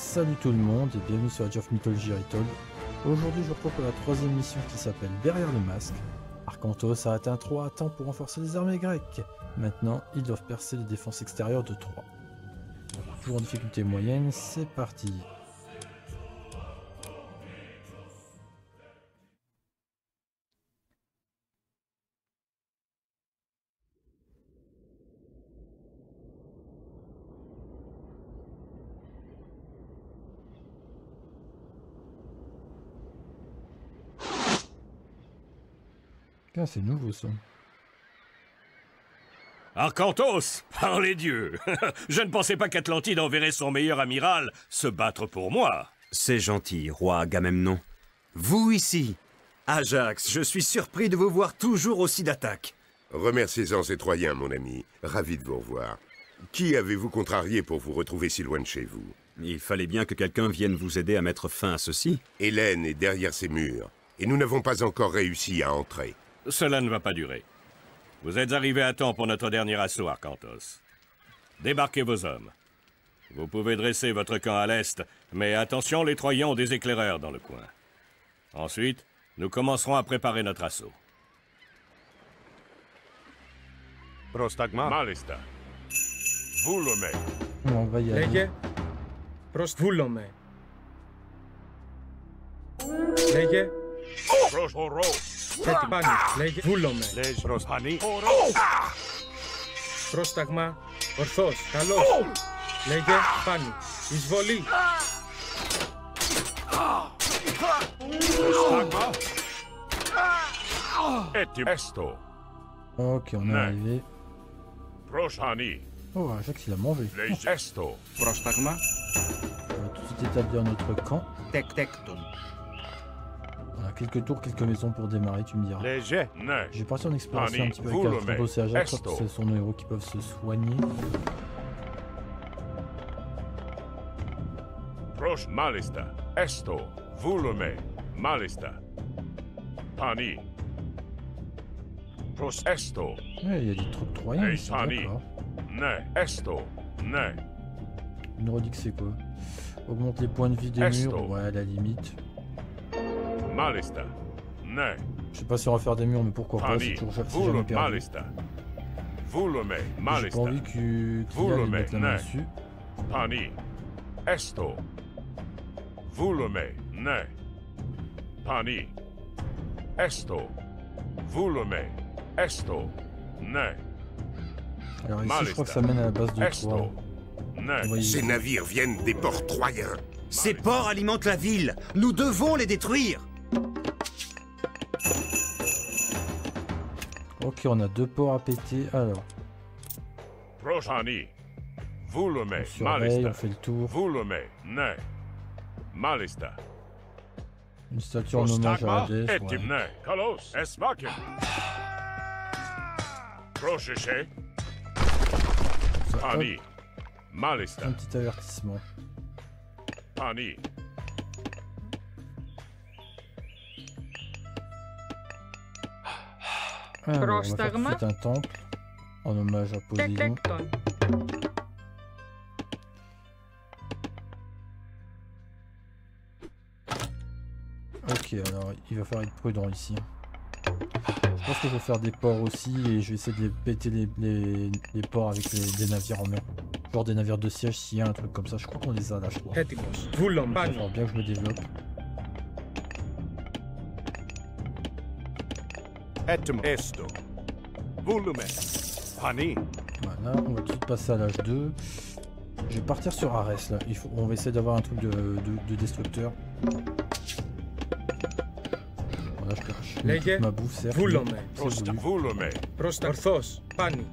Salut tout le monde et bienvenue sur Age of Mythology Retold. Aujourd'hui je vous pour la troisième mission qui s'appelle Derrière le masque. Arcantos a atteint 3 à temps pour renforcer les armées grecques. Maintenant, ils doivent percer les défenses extérieures de 3. Toujours en difficulté moyenne, c'est parti. C'est nouveau ça. Arcantos, par les dieux Je ne pensais pas qu'Atlantide enverrait son meilleur amiral se battre pour moi. C'est gentil, roi Agamemnon. Vous ici Ajax, je suis surpris de vous voir toujours aussi d'attaque. Remerciez-en ces Troyens, mon ami. Ravi de vous revoir. Qui avez-vous contrarié pour vous retrouver si loin de chez vous? Il fallait bien que quelqu'un vienne vous aider à mettre fin à ceci. Hélène est derrière ces murs, et nous n'avons pas encore réussi à entrer cela ne va pas durer. Vous êtes arrivés à temps pour notre dernier assaut, Arcantos. Débarquez vos hommes. Vous pouvez dresser votre camp à l'est, mais attention, les Troyens ont des éclaireurs dans le coin. Ensuite, nous commencerons à préparer notre assaut. Prostagma Malista. On va y Prosporo. πετυπάνι. Λέγε βούλομαι. Λες προσπανή. Πρόσταγμα ορθός. Καλός. Λέγε πάνι. Εισβολή. Prostagma. Έτοιμο. Έστω. Ok, on est Ouais. arrivé. Προσπανή. Oh, Ajax il a mangé. Λες έστω. Πρόσταγμα, On va tout de suite établir notre camp. τεκτέκτον. Quelques tours, quelques maisons pour démarrer, tu me diras. J'ai parti en exploration un petit peu avec Arthur et Ajax, ce sont nos héros qui peuvent se soigner. Proche Malista, Esto, Volume, Malista, Pani. Proche Esto. Ouais, il y a des trucs troyens. Ne, Esto, Ne. Une relique, c'est quoi? Augmente les points de vie des murs, ouais, à la limite malista. Ne. Je sais pas si on va faire des murs, mais pourquoi pas, c'est toujours si jamais perdu. J'ai pas envie que Krial mette la main dessus. Pani. Esto. Vulume. Ne. Pani. Esto. Vulume. Esto. Ne. Alors ici, je crois que ça mène à la base de Ces navires viennent des ports troyens. Ces ports alimentent la ville. Nous devons les détruire. Ok, on a deux ports à péter. Alors. Prochani. Vous le met. On fait le tour. Vous le met. Ne. Malista. Une statue en hommage à Hades. Ouais. Kalos. Esmakim. Procheché. Pani. Malista. Un petit avertissement. Pani. Ah, C'est un temple en hommage à Poséidon. Ok, alors il va falloir être prudent ici. Je pense que je vais faire des ports aussi et je vais essayer de péter les, les, ports avec des navires en mer. Genre des navires de siège s'il y a un truc comme ça. Je crois qu'on les a là, je crois. Ça va bien que je me développe. Etum esto. Volume. Hani. Voilà, on va tout passer à l'âge 2. Je vais partir sur Ares là. Il faut, on va essayer d'avoir un truc de, destructeur. Voilà, je perds. Ma bouffe, certes. Volume. Prosta. Volume. Orthos. Pani.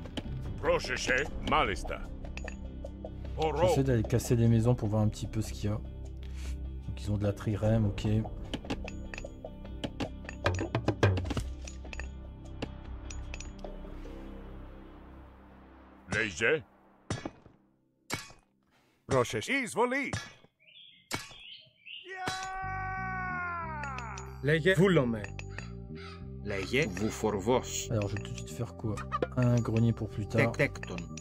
Procheche. Malista. J'essaie d'aller casser les maisons pour voir un petit peu ce qu'il y a. Donc ils ont de la trirème, ok. Μύριζε. Πρόσες. Εισβολή. Λέγε. Βούλομε. Λέγε. Βουφορβός. Ε, Alors, je vais tout de suite faire quoi Un grenier pour plus tard. Τεκτέκτον.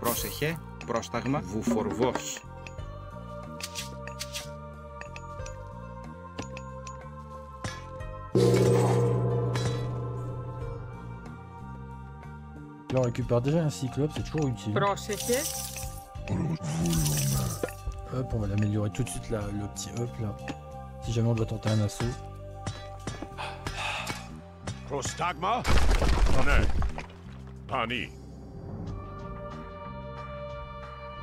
Πρόσεχε. Πρόσταγμα. Βουφορβός. récupère déjà un cyclope, c'est toujours utile. Hop, on va l'améliorer tout de suite là, le petit hop là. Si jamais on doit tenter un assaut. Prostagma? Pani.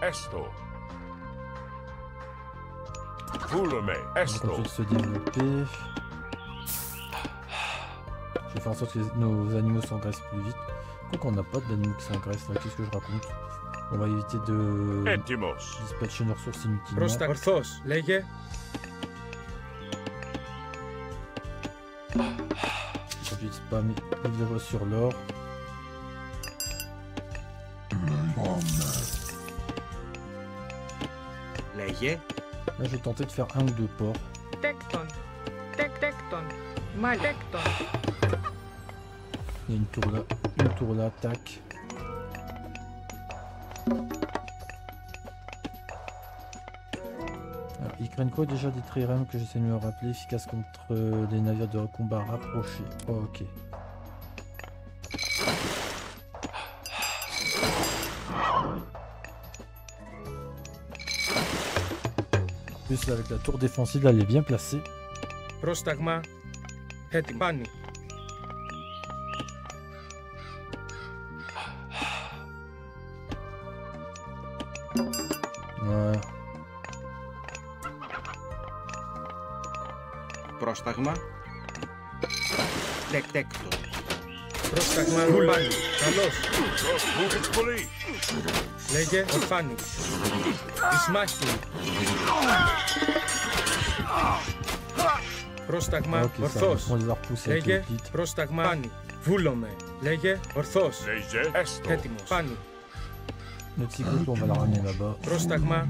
Esto. On va se développer. Je vais faire en sorte que nos animaux s'engraissent plus vite. Quoi qu'on n'a pas d'animaux qui s'agressent hein, là, qu'est-ce que je raconte On va éviter de dispatcher nos ressources inutilement. J'ai de spammer sur l'or. Là, je vais tenter de faire un ou deux ports. Tecton. Tecton. Mal. Tecton. Il y a une tour là une tour là, tac. Alors, ils craignent quoi déjà des trirèmes que j'essaie de me rappeler Efficace contre euh, des navires de combat rapprochés. Oh, ok. Plus avec la tour défensive, là, elle est bien placée. Prostagma, Hetipani. Πρόσταγμα. Τεκτέκτο. Πρόσταγμα Ουρφάνου. Καλώς. Λέγε Ορφάνου. Ισμάχη. Πρόσταγμα Ορθός. Λέγε Πρόσταγμα Πάνη. Βούλομε. Λέγε Ορθός. Έτοιμος. Πάνη. Πρόσταγμα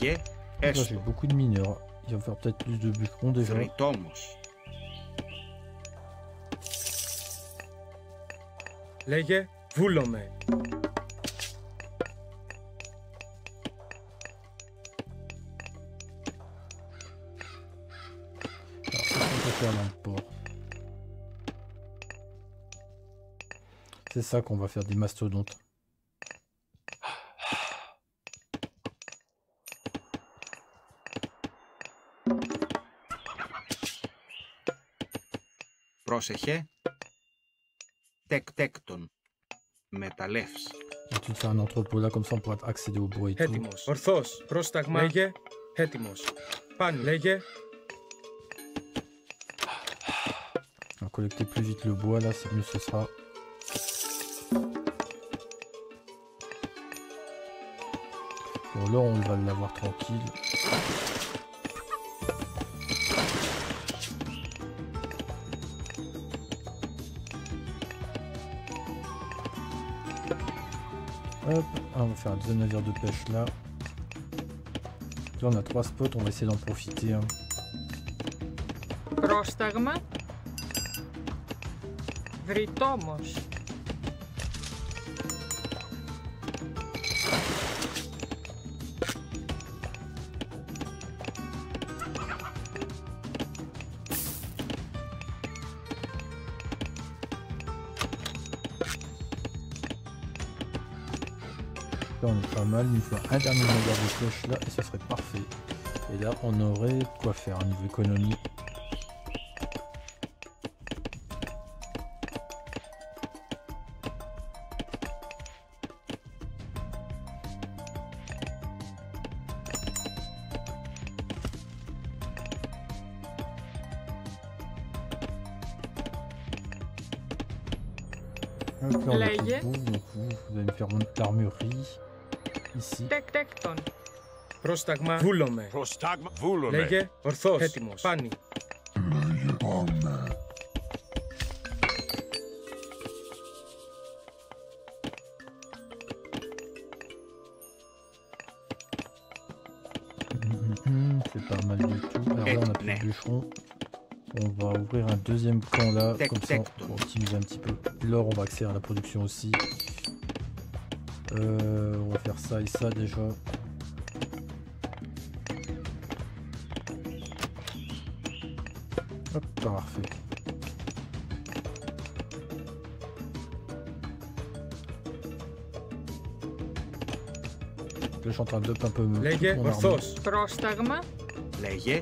j'ai έστω. beaucoup de mineurs. Il va faire peut-être plus de bûcherons déjà. Θρητόμος. Λέγε. Βούλομαι. Alors, qu'est-ce qu'on peut faire dans le port C'est ça qu'on va faire des mastodontes. Πρόσεχε. Τεκ τέκτον. Μεταλλεύς. Et tu te fais un entrepôt là, comme ça on pourra accéder au bois et tout. Έτοιμος. Ορθώς. Πρόσταγμα. Λέγε. Έτοιμος. Πάνι. Λέγε. On va collecter plus vite le bois là, c'est mieux ce sera. Bon là on va l'avoir tranquille. Ah, on va faire un deuxième navire de pêche là. Là on a trois spots, on va essayer d'en profiter. Hein. Prostagma. Vritomos. on est pas mal, il nous faut un dernier méga de cloche là et ce serait parfait. Et là on aurait quoi faire au niveau économie. Là, on a donc vous, allez me faire monter l'armurerie. ici. Τεκ τέκτον. Πρόσταγμα. Βούλομαι. Prostagma. Volume. Λέγε. Ορθώς. Έτοιμος. Πάνι. Hum, hum, hum, C'est pas mal du tout. Alors là on a plus né. de bûcherons. On va ouvrir un deuxième camp là, Tec- comme ça tecton. on va optimiser un petit peu. L'or, on va accéder à la production aussi. Euh, on va faire ça et ça déjà. Hop, parfait. Là, je suis en train d'up un peu me- Λέγε mon armée. ορθός. Πρόσταγμα. Λέγε.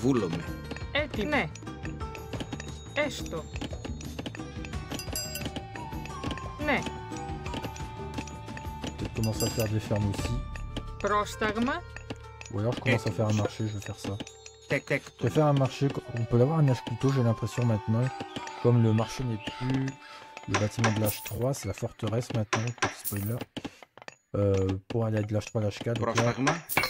Βούλομαι. Έτι. Ναι. Έστω. commence à faire des fermes aussi. Ou alors je commence à faire un marché, je vais faire ça. Je préfère un marché, on peut l'avoir un H-Couteau, j'ai l'impression maintenant. Comme le marché n'est plus le bâtiment de l'H3, c'est la forteresse maintenant, spoiler. Euh, pour aller de l'H3 à l'H4.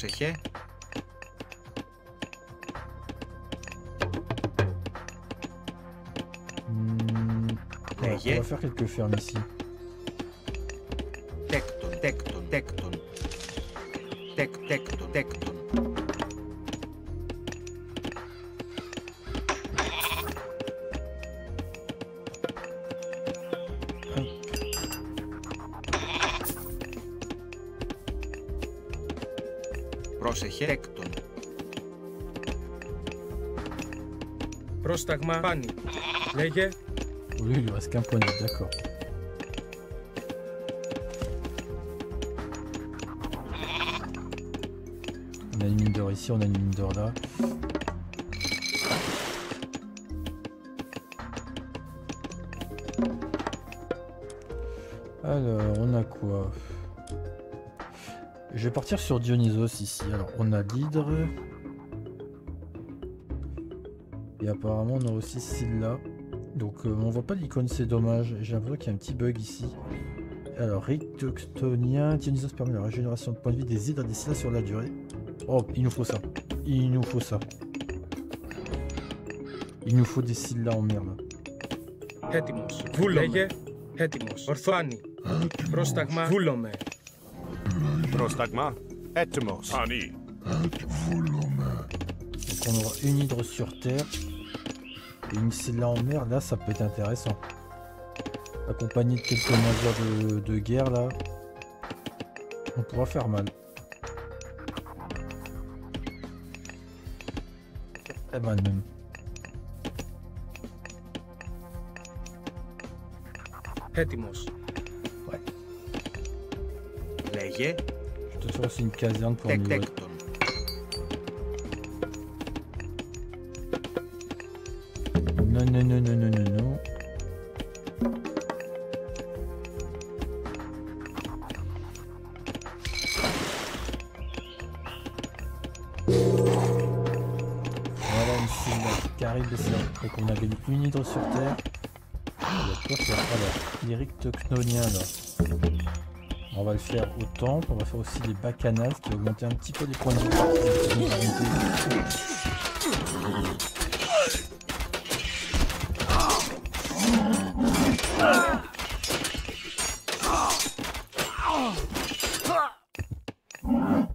προσεχέ. Mmh. Alors, on va faire quelques fermes ici. Tecton, tecton, tecton. Tec, tecton, tecton. Πρόσεχε. Τέκτον. Πρόσταγμα πάνι. Λέγε Oui, il lui reste qu'un point de vie, d'accord. On a une mine d'or ici, on a une mine d'or là. Alors, on a quoi Je vais partir sur Dionysos ici. Alors, on a l'hydre. Et apparemment, on a aussi Scylla. Donc, euh, on voit pas l'icône, c'est dommage. J'ai l'impression qu'il y a un petit bug ici. Alors, Rictoxtonien. Dionysos permet la régénération de points de vie des hydres et des Scylla sur la durée. Oh, il nous faut ça. Il nous faut ça. Il nous faut des Scylla en mer là. έτοιμος. Βούλομαι. Λέγε έτοιμος. Ορθάνι. Πρόσταγμα βούλομαι. Πρόσταγμα. Έτοιμος. Ani. Donc on aura une hydre sur terre et une Scylla en mer. Là, ça peut être intéressant. Accompagné de quelques navires de, de guerre là, on pourra faire mal. Très mal même. Έτοιμος. Λέγε. C'est une caserne pour nous. Non, non, non, non, non, non, non. Voilà une cible caribes et Donc on a gagné une hydre sur Terre. Ah, D'accord, c'est Eric Tocnonien là On va le faire au temple. On va faire aussi les bacchanales qui va augmenter un petit peu les points de vie.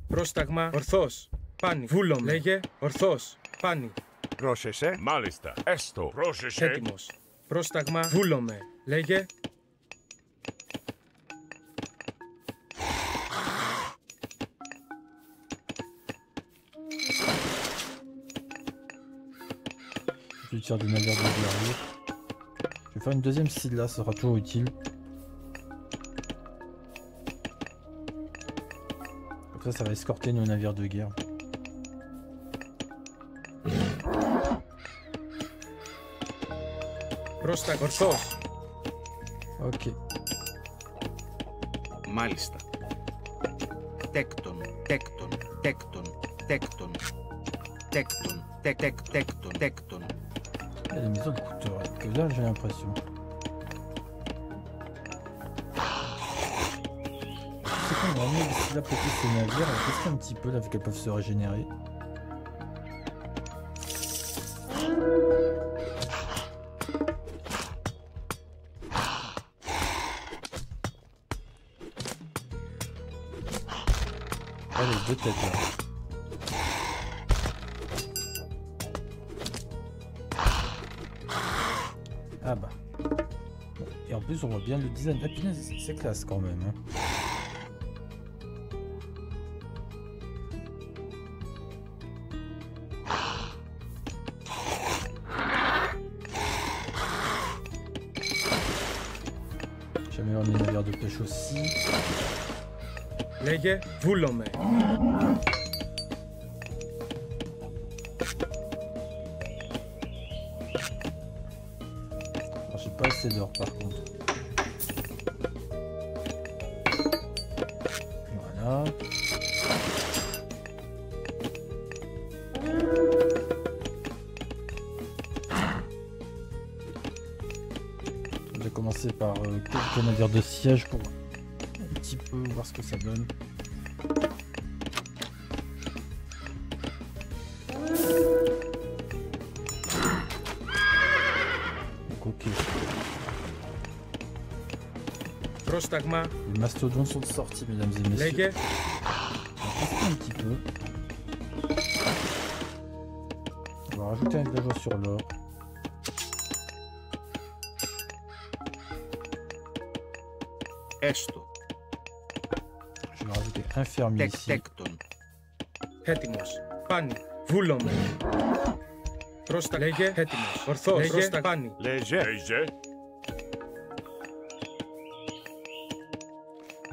Πρόσταγμα ορθός. Πάνι. Βούλομαι. Λέγε ορθός. Πάνι. Πρόσεχε. Μάλιστα. Έστω. Πρόσεχε. Έτοιμος. Πρόσταγμα βούλομαι. Λέγε tir du navire de guerrier. Je vais faire une deuxième scie là, ça sera toujours utile. Comme ça, ça va escorter nos navires de guerre. Ok. Malista. Tecton, tecton, tecton, tecton. Tecton, tec, tecton, tecton. Ah, là, les maisons coûtent que dalle, j'ai l'impression. C'est quoi, on va amener d'ici là peut-être ces navires, un petit peu là, vu qu'elles peuvent se régénérer? c'est classe quand même. Hein. J'améliore mes navires de pêche aussi. Les gars, vous l'emmène. un navire de siège pour un petit peu voir ce que ça donne. Donc, ok. Les mastodons sont sortis, mesdames et messieurs. Un petit peu. On va rajouter un étageur sur l'or. Έστω. Je vais rajouter un fermier Τεκ, ici. τέκτον. έτοιμος. Πάνι. Βούλομαι. Πρόστα. Λέγε έτοιμος. Ορθός. Λέγε. Πρόστα. Πάνι. Léger. Léger.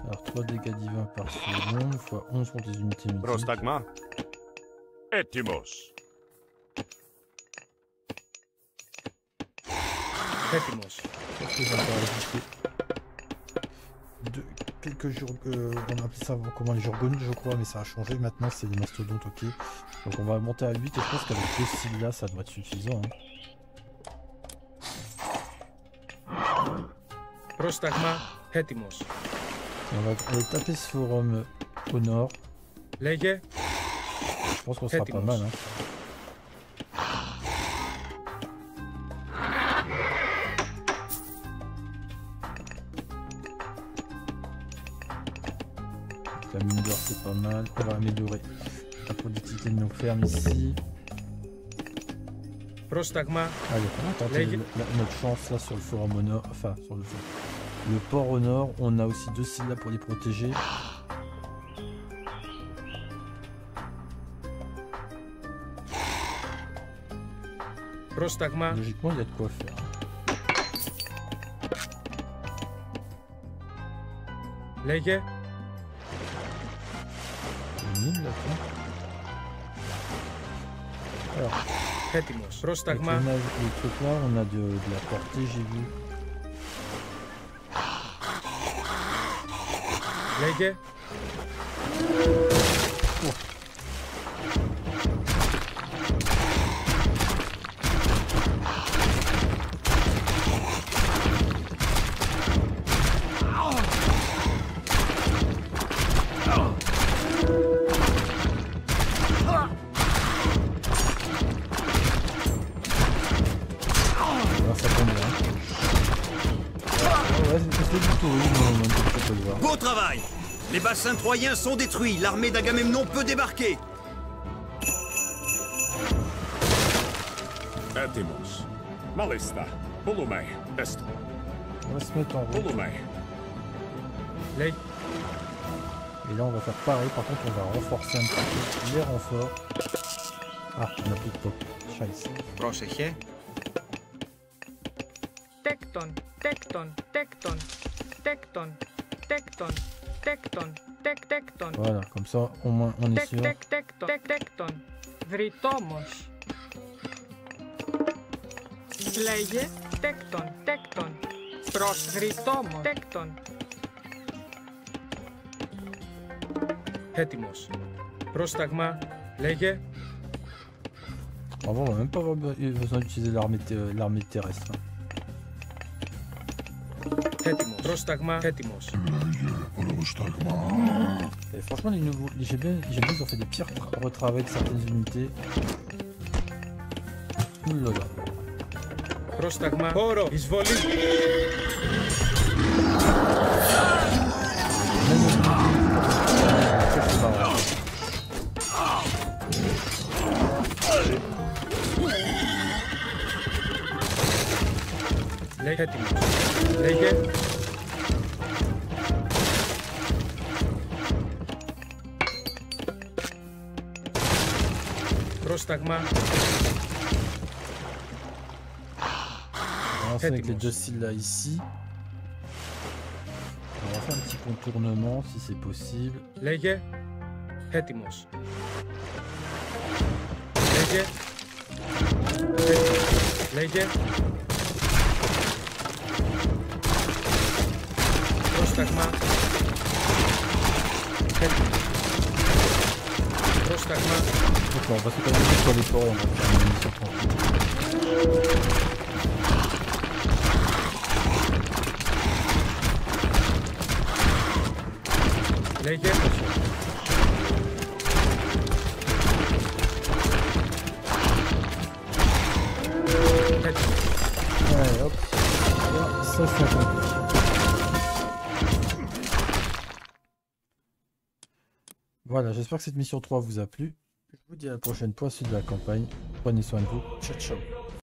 Alors 3 dégâts divins par seconde, fois 11 contre les unités mythiques. Πρόσταγμα. Έτοιμος. Έτοιμος. Qu'est-ce que j'ai encore ajouté quelques jours, euh, on appelait ça comment les Gorgones, je crois, mais ça a changé. Maintenant, c'est les mastodontes, ok. Donc on va monter à 8 et je pense qu'avec deux cils là, ça devrait être suffisant. Hein. Prostagma Hetimos. On va taper ce forum au nord. Je pense qu'on sera pas mal. Hein. pas mal. On va améliorer la productivité de nos fermes ici. Prostagma. Allez, on va tenter notre chance là sur le forum au nord. Enfin, sur le, le port au nord, on a aussi deux cibles là pour les protéger. Prostagma. Logiquement, il y a de quoi faire. Lege mine là-dedans. Alors, les, trucs là, on a de, la portée, j'ai vu. Ouais, c'est c'est du tourisme, on a un peu de le voir. Beau travail Les bassins troyens sont détruits, l'armée d'Agamemnon peut débarquer Έτοιμος. Μάλιστα. Πούλουμε. Έστω. On va se mettre en route. Πούλουμε. Λέγε Et là, on va faire pareil. Par contre, on va renforcer un petit peu les renforts. Ah, on a plus de pop. Scheiße. Πρόσεχε. Τέκτον, τέκτον, τέκτον, τέκτον, τέκτον, τέκτον, τεκ, τέκτον, Voilà, comme ça, au moins, on est τεκ, sûr. τεκ, τέκτον, τεκ, τέκτον. Βρυτόμος. Λέγε τέκτον, τέκτον. Προς βρυτόμος. Τέκτον. έτοιμος. Πρόσταγμα. Λέγε En vrai, on va même pas avoir be- besoin d'utiliser l'armée te- l'armée terrestre. Έτοιμο. Πρόσταγμα. Et franchement, les, nouveaux, les GB, les ont fait des pires retravails de certaines unités. Oulala. Πρόσταγμα. Όρο. Εισβολή. Λέγε. Πρόσταγμα. On va lancer avec les Faites-moi. deux styles là ici. On va faire un petit contournement si c'est possible. Λέγε. Έτοιμος. Λέγε. Έτοιμος. Λέγε. Rustig maar. Kijk. Rustig maar. Ik wel, was ik ook niet zo lief zo Lekker. Voilà, j'espère que cette mission 3 vous a plu. Je vous dis à la prochaine fois, suite de la campagne. Prenez soin de vous. Ciao ciao.